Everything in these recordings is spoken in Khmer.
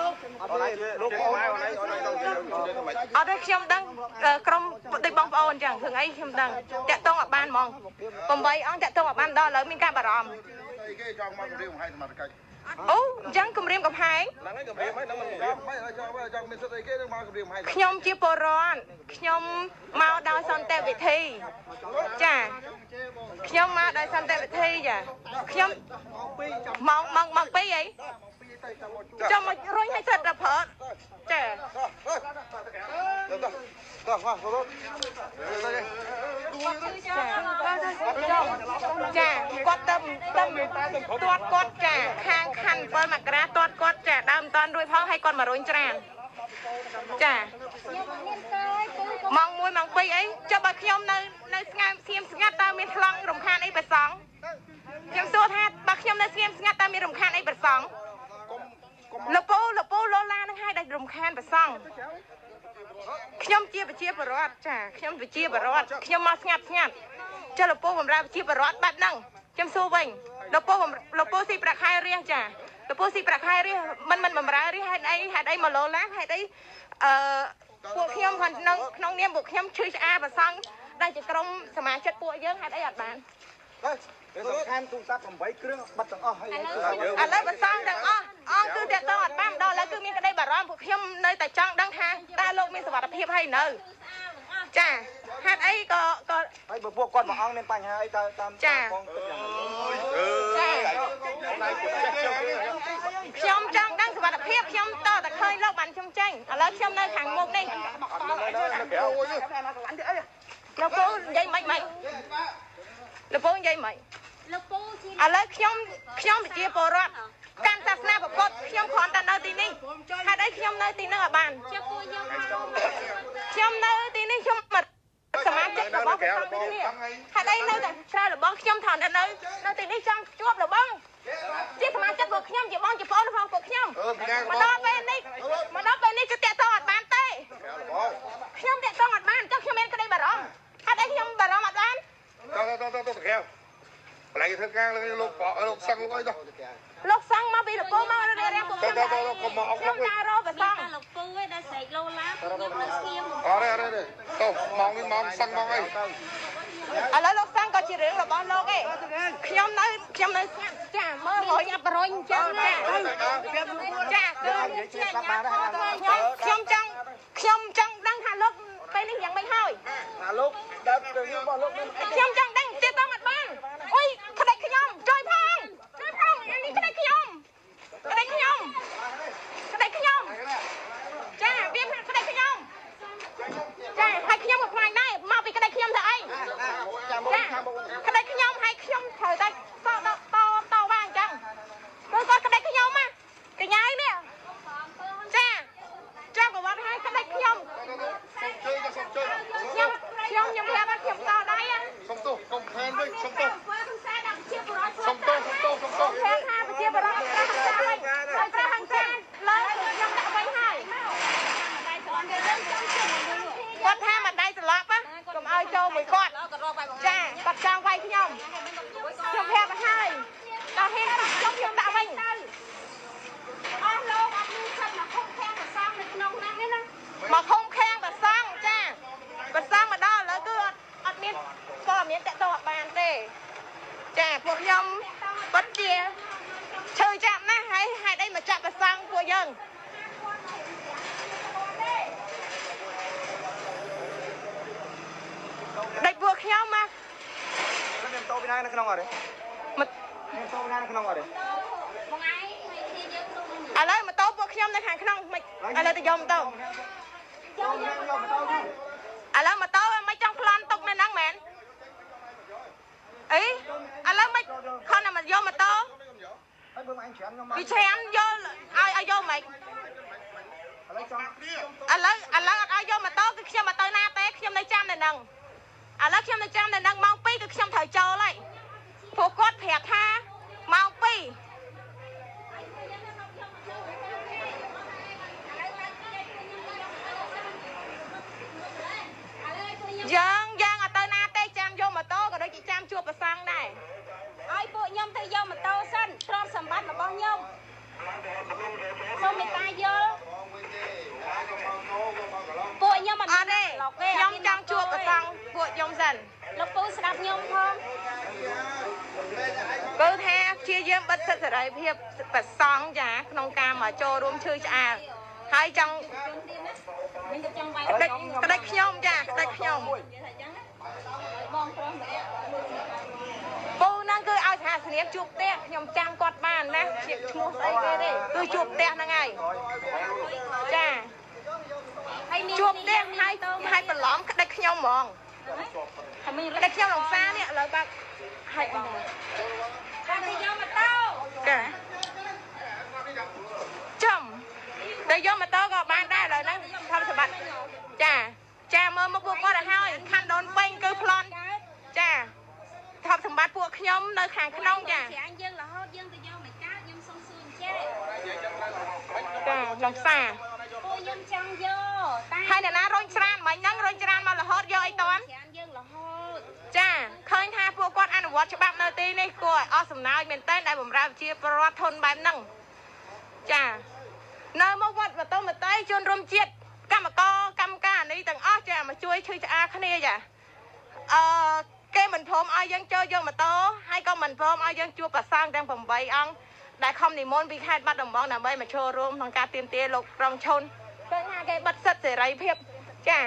អត់ទេលោកបងអត់ទេអត់ទេអត់ទេខ្ញុំដឹងអឺក្រុមដូចបងប្អូនអញ្ចឹងរឿងអីខ្ញុំដឹងតាក់តងអត់បានហ្មង8អង្គតាក់តងអត់បានដល់ឥឡូវមានការបារម្ភអីគេចង់មកគម្រាមកំហែងសមត្ថកិច្ចអូអញ្ចឹងគម្រាមកំហែងហ្នឹងហើយគម្រាមហើយហ្នឹងមិនគម្រាមមិនចង់ចង់មានសិទ្ធិអីគេនឹងមកគម្រាមកំហែងខ្ញុំជាពលរដ្ឋខ្ញុំមកដោយសន្តិវិធីចាខ្ញុំមកដោយសន្តិវិធីចាខ្ញុំមកមកមកពីអី ចាំមករុញឲ្យសិតតែប្រើចាទៅទៅទៅទៅមកទៅទៅចាគាត់ទៅទៅទាត់គាត់ចាខាងខណ្ឌ7មករាទាត់គាត់ចាដើមមិនតាន់រួចផងឲ្យគាត់មករុញច្រានចាម៉ោង1ម៉ោង2អីចុះបើខ្ញុំនៅនៅស្ងាត់ស្ងៀមស្ងាត់តើមានថ្លង់រំខានអីប្រសងខ្ញុំសួរថាបើខ្ញុំនៅស្ងៀមស្ងាត់តើមានរំខានអីប្រសង លពូលពូលោឡានឹងឲ្យដែលរំខានប្រសងខ្ញុំជាប្រជាពលរដ្ឋចាខ្ញុំប្រជាពលរដ្ឋខ្ញុំមកស្ងាត់ស្ងាត់ចុះលពូបំរើប្រជាពលរដ្ឋបាត់ហ្នឹងខ្ញុំសួរវិញលពូបំលពូស៊ីប្រាក់ខែរៀងចាលពូស៊ីប្រាក់ខែរៀងមិនមិនបំរើរៀងហេតុអីហេតុអីមកលោឡាហេតុអីអឺពួកខ្ញុំក្នុងក្នុងនាមពួកខ្ញុំឈឺឆ្អាប្រសងដែលជាក្រុមសមាជិកពួកយើងហេតុអីអត់បានទៅ សំខាន់ទូរស័ព្ទ8គ្រឿងបិទទាំងអស់ហើយឥឡូវបើសងទាំងអស់អង្គគឺតាក់ទងអត់បានដល់ឥឡូវគឺមានក្តីបារម្ភពួកខ្ញុំនៅតែចង់ដឹងថាតើលោកមានសុវត្ថិភាពហើយនៅចាហេតុអីក៏ក៏ហើយបើពួកគាត់មួយអង្គមានបញ្ហាអីតើតាមបងគិតយ៉ាងម៉េចចាខ្ញុំចង់ដឹងសុវត្ថិភាពខ្ញុំតតែឃើញលោកបានខ្ញុំចេញឥឡូវខ្ញុំនៅខាងមុខនេះលោកពូនិយាយមិនមិនលោកពូនិយាយមិន លោកពូជាឥឡូវខ្ញុំខ្ញុំជាពលរដ្ឋកាន់សាសនាពុទ្ធខ្ញុំគ្រាន់តែនៅទីនេះហេតុអីខ្ញុំនៅទីនោះអត់បានជាពួកយើងមកខ្ញុំនៅទីនេះខ្ញុំមកសមាជិករបស់ព្រះអង្គនេះហេតុអីនៅតែក្រៅរបស់ខ្ញុំថនតែនៅនៅទីនេះចង់ជួបរបស់ជាសមាជិករបស់ខ្ញុំជាបងជាប្អូនរបស់ពួកខ្ញុំអឺពីណាមកដល់ពេលនេះមកដល់ពេលនេះគឺតាក់ទងអត់បានទេ បង ខ្ញុំតាក់ទងអត់បានចុះខ្ញុំមានក្តីបារម្ភហេតុអីខ្ញុំបារម្ភអត់បាន ទៅទៅទៅទៅក្រៅ កន្លែងធ្វើការលើលោកបកលោកសឹងលោកអីទៅលោកសង្ឃមកពីលពូមករៀបរៀបពួកខ្ញុំខ្ញុំតារោប្រសងលោកពូឯងដែលស្រែកលោឡាពួកយើងនៅស្គៀមអរទេអរទេទៅម៉ោងនេះម៉ោងសឹងម៉ោងអីឥឡូវលោកសង្ឃក៏ជារឿងរបស់លោកឯងខ្ញុំនៅខ្ញុំនៅស្ងាត់ចាមើលរុញអត់រុញអញ្ចឹងណាចាគឺខ្ញុំខ្ញុំចង់ខ្ញុំចង់ដឹងថាលោកពេលនេះយ៉ាងម៉េចហើយអាលោកដើរទៅយើងរបស់លោកមានខ្ញុំចង់ដឹងទៀតតអត់បានអុយក្តិចខ្ញុំជួយផងជួយផងនេះក្តិចខ្ញុំ ក្តិចខ្ញុំក្តិចខ្ញុំចាវាក្តិចខ្ញុំចាហើយខ្ញុំក៏ខ្លាចដែរមកពីក្តិចខ្ញុំទៅអីចាំមក ចា ចាំមក ក្តិចខ្ញុំហើយខ្ញុំត្រូវតែតតតតវ៉ាអញ្ចឹងគឺគាត់ក្តិចខ្ញុំណាកញ្ញានេះចាចាំប្រវត្តិឲ្យក្តិចខ្ញុំ ជួយទៅសុំជួយ ខ្ញុំខ្ញុំខ្ញុំប្រាប់ថាខ្ញុំតដៃណា សុំទោសកុំខានវិញសុំទោស ធ្វើខ្សែដាក់ជាបរិសុទ្ធ សុំទោសសុំទោសសុំទោស ខ្ញុំថាប្រជាបរិសុទ្ធត្រូវចាវិញហើយត្រូវហង្សាលើខ្ញុំដាក់វិញហើយគាត់ថាមិនដៃស្លាប់ណាកុំឲ្យចូលមួយគាត់ចាគាត់ចង់វាយខ្ញុំខ្ញុំប្រាប់ទៅហើយដល់ហេតុខ្ញុំខ្ញុំដាក់វិញអស់លោកអត់មានសិទ្ធិមកខុសខាំងប្រសងនៅក្នុងហ្នឹងទេណាមកខុំខាំងប្រសងចាប្រសងមកដល់ឥឡូវគឺអត់អត់មានព័ត៌មានតកតអត់បានទេ ចាពួកខ្ញុំពិតជាឈឺចាប់ណាស់ហើយហេតុអីមកចាក់ប្រសង់ពួកយើងដេចពួកខ្ញុំមក មានតោពីណានៅក្នុងអត់ទេ មក មានតោពីណានៅ ក្នុងអត់ទេបងឯងហើយគ្នាយើងក្នុងនឹងឥឡូវម៉ូតូពួកខ្ញុំនៅខាងក្នុងមិនឥឡូវទៅយកម៉ូតូចូលយកយកម៉ូតូហ្នឹងឥឡូវម៉ូតូមិនចង់ប្លន់ទុកនៅហ្នឹងមែនអីឥឡូវមិនខំតែមកយកម៉ូតូហើយបើអញច្រើនខ្ញុំមកពីច្រានយកឲ្យឲ្យយកមិនឥឡូវចង់ឥឡូវឥឡូវអត់ឲ្យយកម៉ូតូគឺខ្ញុំមកទៅណាទេខ្ញុំនៅចាំនៅហ្នឹងឥឡូវខ្ញុំនៅចាំនៅហ្នឹងម៉ោង2គឺខ្ញុំត្រូវចូលហើយព្រោះគាត់ប្រាប់ថា ម៉ោង2យើងយើងអត់ទៅណាទេចាំយកម៉ូតូក៏ដូចជាចាំជួបប្រសង់ដែរឲ្យពួកខ្ញុំទៅយកម៉ូតូសិនទ្រព្យសម្បត្តិរបស់ខ្ញុំសូម មេតាយល់ពួកខ្ញុំអត់ អត់ទេខ្ញុំចង់ជួបប្រសងពួកខ្ញុំសិន លោកពូស្ដាប់ខ្ញុំផង គឺថាព្យាយាមបិទសិទ្ធិសេ រីភាពប្រសងចាក្នុងការមកចូលរួមឈឺឆ្អាលហើយចង់វិញទៅចង់វាយក្តិចក្តិចខ្ញុំចាក្តិចខ្ញុំបងប្រុសម្នាក់ពូហ្នឹងគឺឲ្យសហសនាមជួបផ្ទះខ្ញុំចាំគាត់បានណាឈ្មោះស្អីគេទេគឺជួបផ្ទះហ្នឹងហើយចាហើយមានជួបផ្ទះហើយហើយបន្លំក្តិចខ្ញុំហ្មងហើយមានក្តិចខ្ញុំក្នុងសានេះឥឡូវបាក់ហើយអស់តាមទីយកមកតោ ចាចំ តែយកម៉ូតូក៏បានដែរឥឡូវហ្នឹងធម្មសម្បត្តិចាចាមើលមកពួកគាត់ឲ្យហើយខណ្ឌដូនពេញគឺប្លន់ចាធម្មសម្បត្តិពួកខ្ញុំនៅខាងក្នុងចាច្រាញយើងរហូតយើងទៅយកមកកើតខ្ញុំសុំសួរអញ្ចេះចាក្នុងផ្សារពួកខ្ញុំចង់យកតែហើយអ្នកណារុញច្រានមិញហ្នឹងរុញច្រានមករហូតយកអីតន់ច្រាញយើងរហូតចាឃើញថាពួកគាត់អនុវត្តច្បាប់នៅទីនេះគួរឲ្យអស់សំណើចមែនទែនដែលបំរើប្រជាពលរដ្ឋធនបែបហ្នឹងចា នៅមកវត្តបតមតៃជនរួមជាតិកម្មករកម្មការនេះទាំងអស់ចាមកជួយឈឺឆ្អាលគ្នាចាអឺគេមិនព្រមឲ្យយើងចូលយកម៉ូតូហើយក៏មិនព្រមឲ្យយើងជួបប្រសង់ទាំង8អង្គដែលខំនិមន្តពីខេត្តបាត់ដំបងដើម្បីមកចូលរួមក្នុងការទាមទារលោកប្រងឈុនឃើញថាគេបិទសិទ្ធិសេរីភាពចា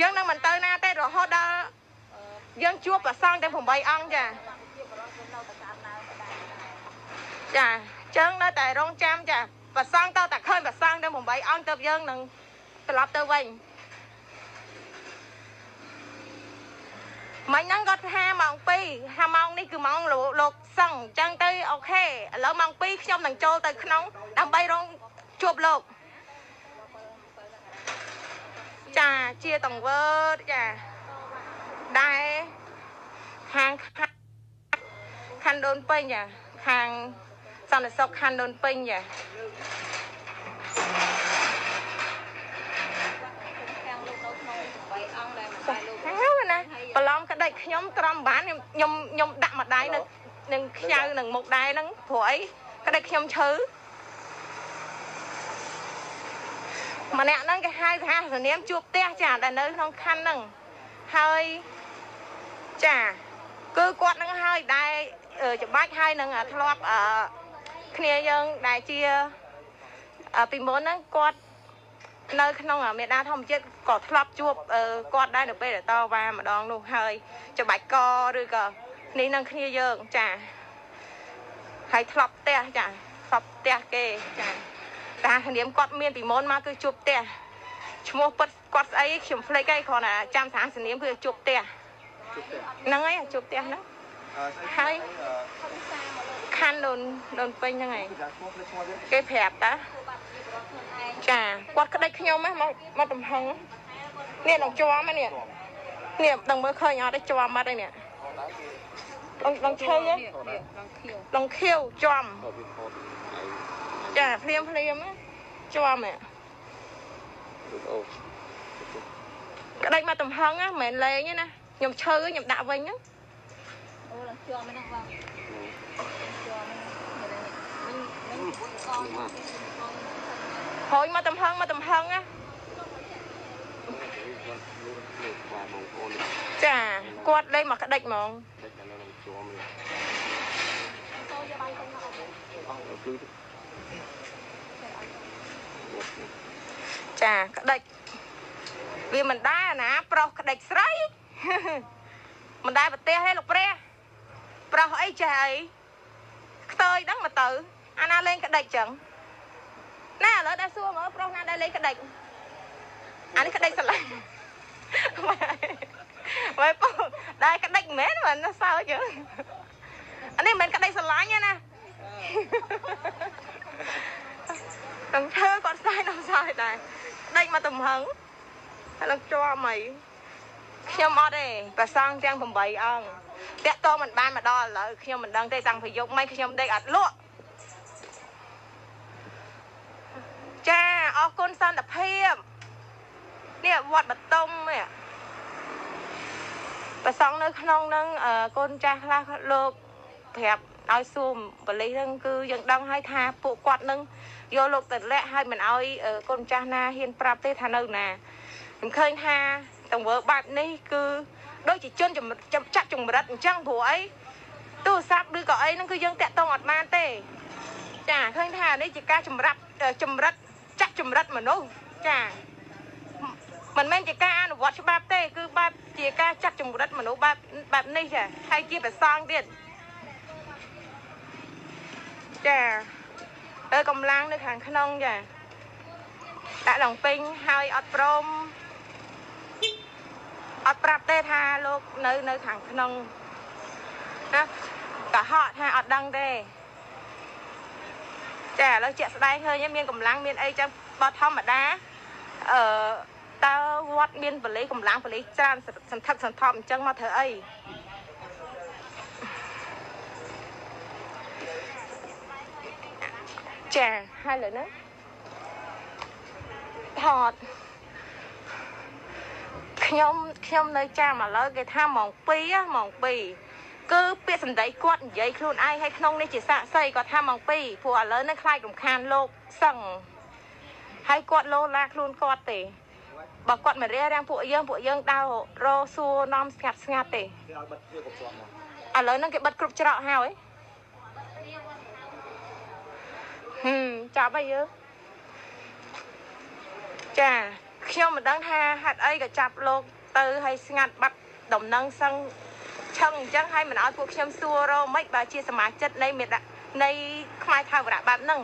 យើងនឹងមិនទៅណាទេរហូតដល់យើងជួបប្រសង់ទាំង8អង្គចាចាចឹងនៅតែរងចាំចា ប្រសង់ទៅតែឃើញប្រសង់ទាំង8អង្គទៅយើងនឹងត្រឡប់ទៅវិញមិញហ្នឹងគាត់ថាម៉ោង2ថាម៉ោងនេះគឺម៉ោងលោកលោកសឹងអញ្ចឹងទៅអូខេឥឡូវម៉ោង2ខ្ញុំនឹងចូលទៅក្នុងដើម្បីរងជួបលោកចាជាតង្វើចាដែរខាងខាងខណ្ឌដូនពេញចាខាង សន្តិសុខខណ្ឌដូនពេញចាខាងលោកនៅក្នុង8អង្គដែលមិនដែរលោកហ្នឹងណាប្រឡំក្តិចខ្ញុំត្រំបានខ្ញុំខ្ញុំខ្ញុំដាក់ម្ដាយនៅនឹងខ្ចៅនឹងមុខដែរហ្នឹងព្រោះអីក្តិចខ្ញុំឈឺម្នាក់ហ្នឹងគេហៅថាសនាមជួបផ្ទះចាដែលនៅក្នុងខណ្ឌហ្នឹងហើយចាគឺគាត់ហ្នឹងហើយដែលអឺច្បាច់ហើយនឹងធ្លាប់អឺ គ្នាយើងដែលជាអឺពីមុនហ្នឹងគាត់នៅក្នុងមេដាធម្មជាតិក៏ធ្លាប់ជួបអឺគាត់ដែរនៅពេលដែលតវ៉ាម្ដងនោះហើយច្បាច់កឬក៏នេះនឹងគ្នាយើងចាហើយធ្លាប់ផ្ទះចាធ្លាប់ផ្ទះគេចាតាធានាមគាត់មានពីមុនមកគឺជួបផ្ទះឈ្មោះពិតគាត់ស្អីខ្ញុំភ្លេចហើយគ្រាន់តែចាំស្រានសនាមគឺជួបផ្ទះហ្នឹងហើយជួបផ្ទះហ្នឹងហើយ ខណ្ឌដូនដូនពេញហ្នឹងហើយឈ្មោះឈ្មោះទៀតគេប្រាប់តាចាគាត់ក្តិចខ្ញុំហ៎មកមកទំហឹងនេះនឹងជាប់ហ្នឹងនេះនេះដឹងមើលឃើញអត់ទេជាប់មកហើយនេះដងដងឈើហ៎ដងខៀវជាប់ចាភ្លាមភ្លាមជាប់ហ៎ក្តិចមកទំហឹងហ្នឹងមិនមែនលេងទេណាខ្ញុំឈើខ្ញុំដាក់វិញហ្នឹងអូឡើងជាប់ហ្នឹងបងជាប់ហ្នឹងវិញវិញកង ហួយមកទំហឹងមកទំហឹងណាចាគាត់លេងមកក្តិចហ្មងចាក្តិចវាមិនដែរណា ប្រុសក្តិចស្រីមិនដែរប្រទេសទេលោកព្រះ ប្រុសអីចេះអីខ្ទើយដឹងមកទៅ អាណាលេងក្តិចចឹងណាឥឡូវដែរសួរមើលប្រុសណាដែរលេងក្តិចអានេះក្តិចស្រឡាញ់喂ពូដែរក្តិចមិនមែនមិនសើចចឹងអានេះមិនមែនក្តិចស្រឡាញ់ទេណាទាំងឈើគាត់ស្ដាយដល់ស្ដាយដែរដេកមកទំហឹងហើយនឹងជាប់អីខ្ញុំអត់ទេប្រសងទាំង8អង្គតាក់តមិនបានមកដល់ឥឡូវខ្ញុំមិនដឹងទេតាំងពីយប់មិនខ្ញុំដេកអត់លក់ អរគុណសន្តិភាពនេះវត្តបតុមនេះប្រសងនៅក្នុងនឹងអឺកូនចាស់ខ្លះលោកប្រាប់ឲ្យសួរបលិសហ្នឹងគឺយើងដឹងហើយថាពួកគាត់នឹងយកលោកទៅលាក់ហើយមិនអោយអឺកូនចាស់ណាហ៊ានប្រាប់ទេថានៅណាខ្ញុំឃើញថាទង្វើបែបនេះគឺដូចជាជនចម្ចំចាក់ចម្រិតអញ្ចឹងព្រោះអីទូរស័ព្ទឬក៏អីហ្នឹងគឺយើងតាក់ទងអត់បានទេចាឃើញថានេះជាការចម្រាប់អឺចម្រិត ចាក់ចម្រិតមនុស្សចាមិនមែនជាការអនុវត្តច្បាប់ទេ គឺបែបជាការចាក់ចម្រិតមនុស្សបែបបែបនេះចាហើយជាប្រសងទៀតចាអើកម្លាំងនៅខាងក្នុងចាដាក់ឡងពេញហើយអត់ព្រមអត់ប្រាប់ទេថាលោកនៅនៅខាងក្នុងណាកុហកថាអត់ដឹងទេ ចាឥឡូវជាក់ស្ដែងឃើញហើយមានកម្លាំងមានអីចឹងបើធម្មតាអឺតើវត្តមានបលិកម្លាំងបលិច្រើនសន្ធឹកសន្ធាប់អញ្ចឹងមកធ្វើអីចាហើយលើហ្នឹងថតខ្ញុំខ្ញុំនៅចាំឥឡូវគេថាម៉ោង2ហ៎ម៉ោង2 គឺពាក្យសម្ដីគាត់និយាយខ្លួនឯងឲ្យក្នុងនេះជាសាក់សីគាត់ថាម៉ោង2ព្រោះឥឡូវនេះខ្លាចរំខានលោកសឹងហើយគាត់លោឡាខ្លួនគាត់ទេបើគាត់មករារាំងពួកយើងពួកយើងដើររសួរនាំស្ងាត់ស្ងាត់ទេគេឲ្យបិទវាគ្រប់គ្រាន់មកឥឡូវហ្នឹងគេបិទគ្រប់ច្រកហើយហឹមចាប់ហើយយើងចាខ្ញុំមិនដឹងថាហេតុអីក៏ចាប់លោកទៅឲ្យស្ងាត់បាត់ដំណឹងសឹង ឆឹងអញ្ចឹងហើយមិនឲ្យពួកខ្ញុំសួររកមិនបើជាសមាជិកនៃមេដានៃខ្មែរថាវរៈបែបហ្នឹង